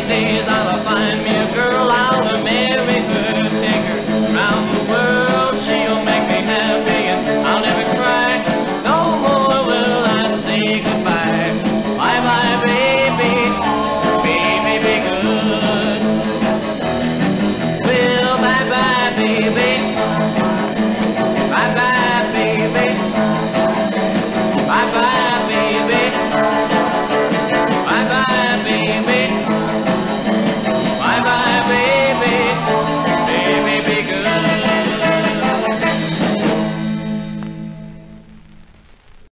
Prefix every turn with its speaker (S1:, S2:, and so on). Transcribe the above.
S1: these